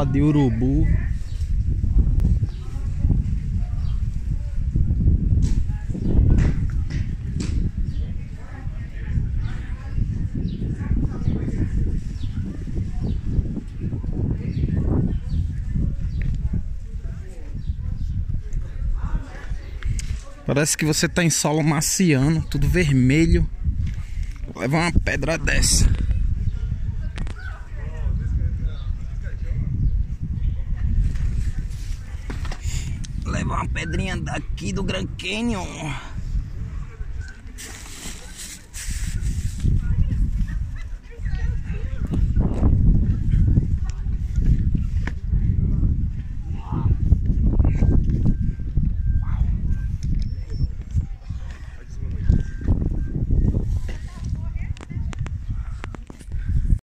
Papa de urubu. Parece que você tá em solo marciano, tudo vermelho. Leva uma pedra dessa. Leva uma pedrinha daqui do Grand Canyon.